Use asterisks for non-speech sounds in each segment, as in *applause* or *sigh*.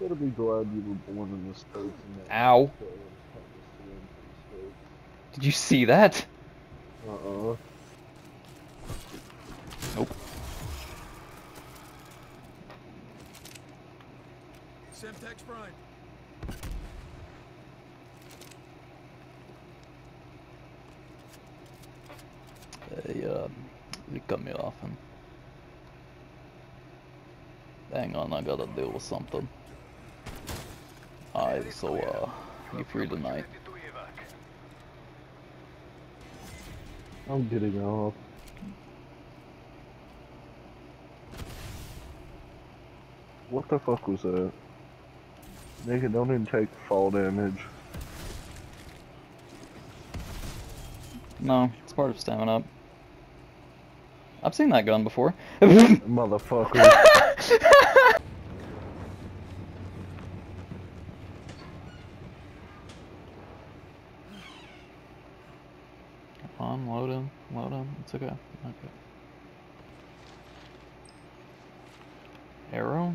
better be glad you were born in the States Ow. UK and practice the States. Did you see that? Uh-uh. Nope. Semtex Prime. Ja, uh, you cut me off and hang on, I gotta deal with something. Alright, so uh you free tonight. I'm getting off. What the fuck was that? Nigga, don't even take fall damage. No, it's part of stamina up. I've seen that gun before. *laughs* Motherfucker. *laughs* Okay. Arrow?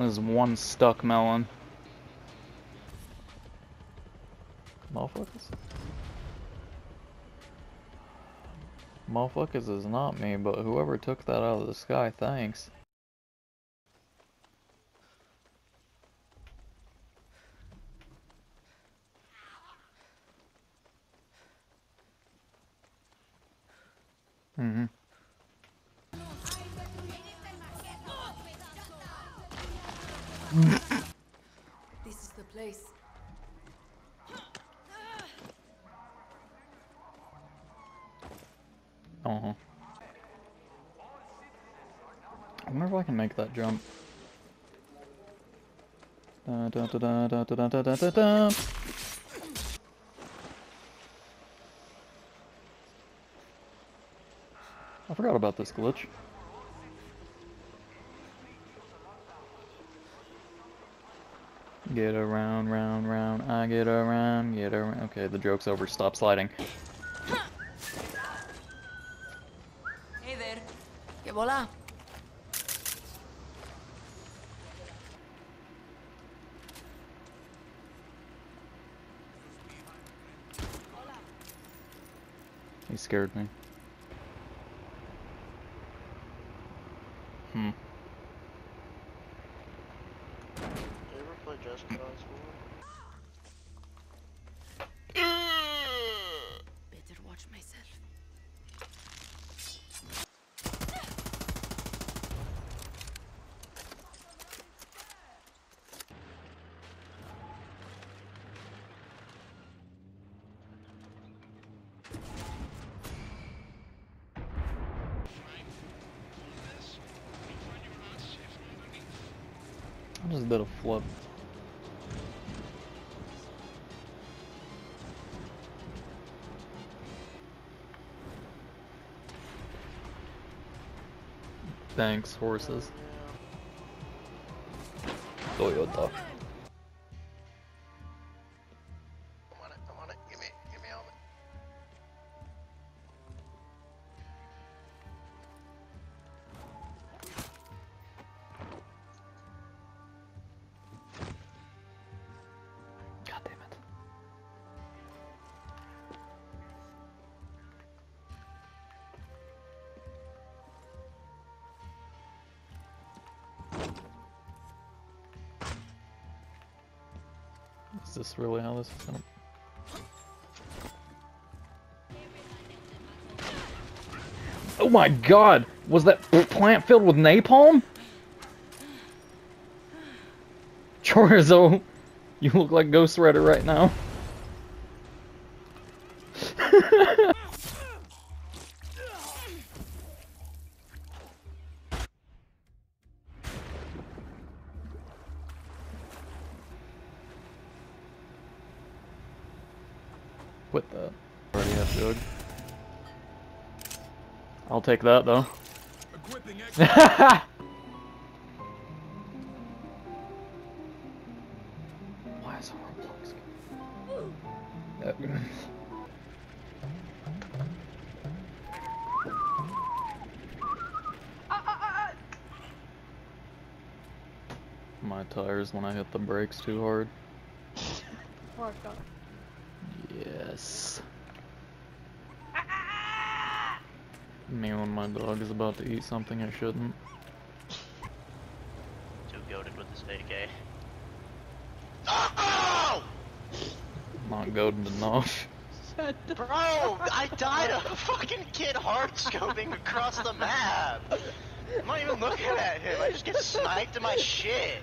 That is one stuck melon. Motherfuckers. Motherfuckers is not me, but whoever took that out of the sky, thanks. Mm-hmm. This is the place. Uh-huh. I wonder if I can make that jump. Da, da, da, da, da, da, da, da, da, da. I forgot about this glitch. Get around, round, round, I get around, get around. Okay, the joke's over. Stop sliding. Hey there. Que bola. He scared me. Hmm. Better watch myself. I'm Just a bit of flip. Thanks, horses. Toyota. Is this really how this is gonna... Oh my god! Was that plant filled with napalm? Chorizo, *laughs* you look like Ghost Rider right now. Quit that. Already have Jug. I'll take that though. *laughs* Why is Roblox? Uh, My tires when I hit the brakes too hard. Yes. Me when my dog is about to eat something I shouldn't. Too goaded with this AK. Oh! Not goaded enough. Bro, I died of a fucking kid hard scoping across the map. I'm not even looking at him. I just get sniped in my shit.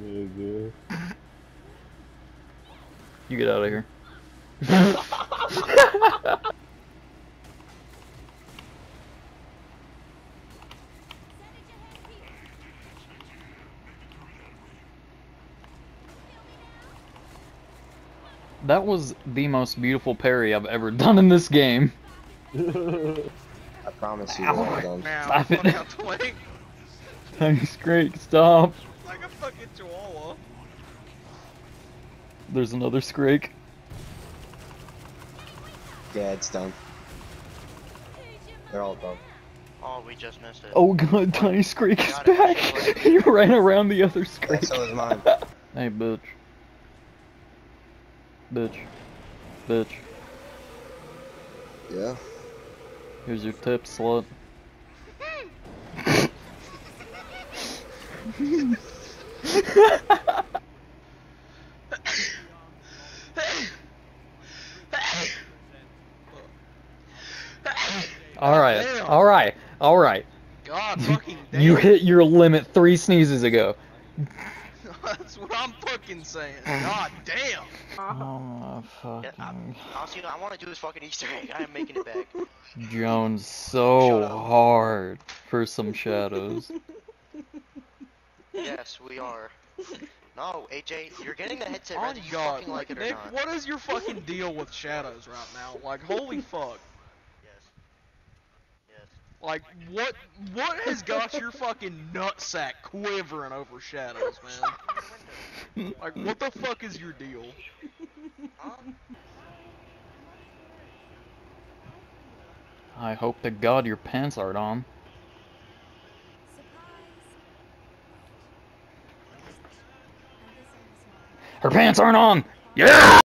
You get out of here. That was the most beautiful parry I've ever done in this game. I promise you, well done. Now, Stop it. fuck out the way. Tiny Scrake, stop. Like fucking chihuahua. There's another Scrake. Yeah, it's done. They're all done. Oh, we just missed it. Oh god, *laughs* Tiny Scrake is back! *laughs* he ran around the other Yeah, so is mine. *laughs* Hey, bitch. Bitch. Bitch. Yeah. Here's your tip, slut. Alright, Damn. alright, alright. God fucking damn. You hit your limit three sneezes ago. *laughs* That's what I'm fucking saying. God damn. Oh, Yeah, I, fucking. honestly, I want to do this fucking Easter egg. I am making it back. *laughs* Jones so hard for some shadows. Yes, we are. No, AJ, you're getting the headset oh, On whether you God, fucking like it or Nick, not. what is your fucking deal with shadows right now? Like, holy *laughs* fuck. Yes. Yes. Like, what what has got your fucking nutsack quivering over shadows, *laughs* man? Like, what the fuck is your deal? Huh? I hope to God your pants aren't on. Her pants aren't on! Yeah!